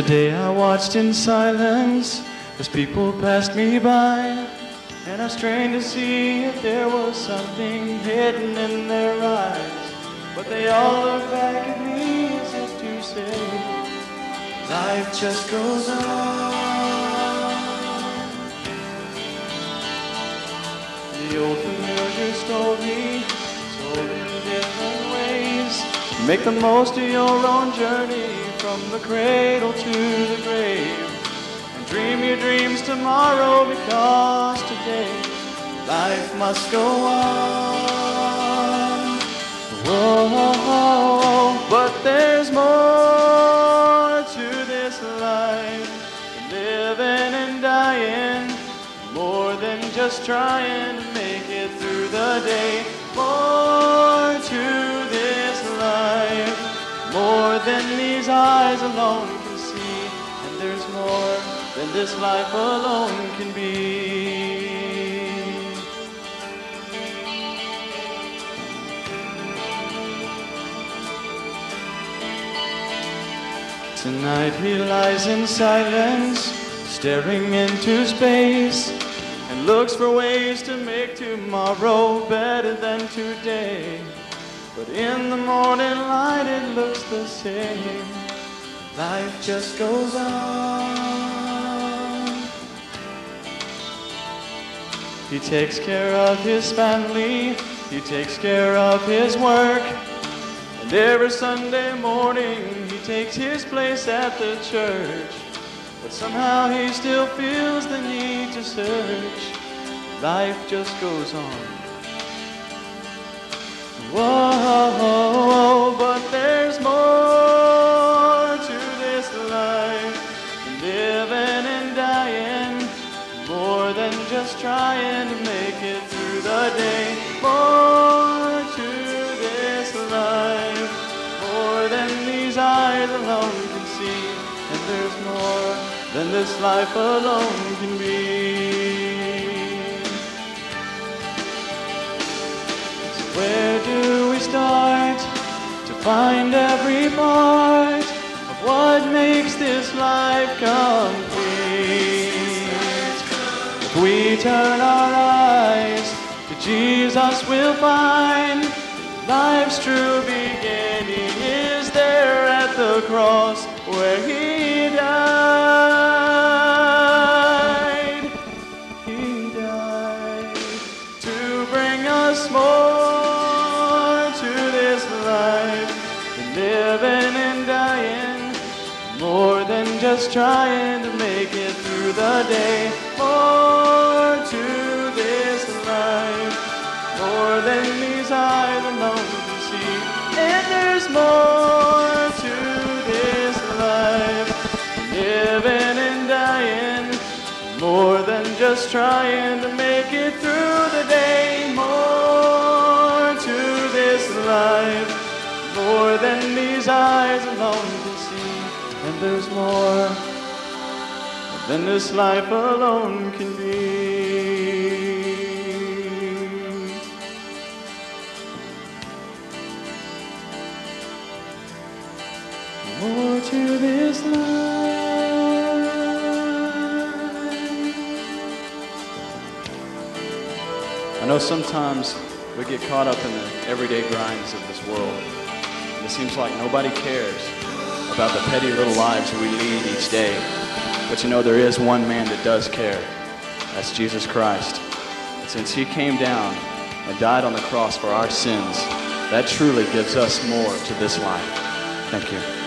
Today I watched in silence as people passed me by, and I strained to see if there was something hidden in their eyes. But they all looked back at me as if to say, life just goes on. The old familiar story, Make the most of your own journey from the cradle to the grave. And dream your dreams tomorrow because today life must go on. Whoa, but there's more to this life than living and dying. More than just trying to make it through the day. More to than these eyes alone can see. And there's more than this life alone can be. Tonight he lies in silence, staring into space, and looks for ways to make tomorrow better than today. But in the morning light it looks the same. Life just goes on. He takes care of his family, he takes care of his work. And every Sunday morning he takes his place at the church. But somehow he still feels the need to search. Life just goes on. Whoa, but there's more to this life than living and dying. More than just trying to make it through the day. More to this life. More than these eyes alone can see. And there's more than this life alone can be. Where do we start to find every part of what makes this life complete? If we turn our eyes to Jesus, we'll find life's true beginning is there at the cross where He just trying to make it through the day. More to this life. More than these eyes alone can see. And there's more to this life. Living and dying. More than just trying to make it through the day. More to this life. More than these eyes there's more than this life alone can be. More to this life. I know sometimes we get caught up in the everyday grinds of this world. It seems like nobody cares about the petty little lives we lead each day. But you know, there is one man that does care. That's Jesus Christ. And since he came down and died on the cross for our sins, that truly gives us more to this life. Thank you.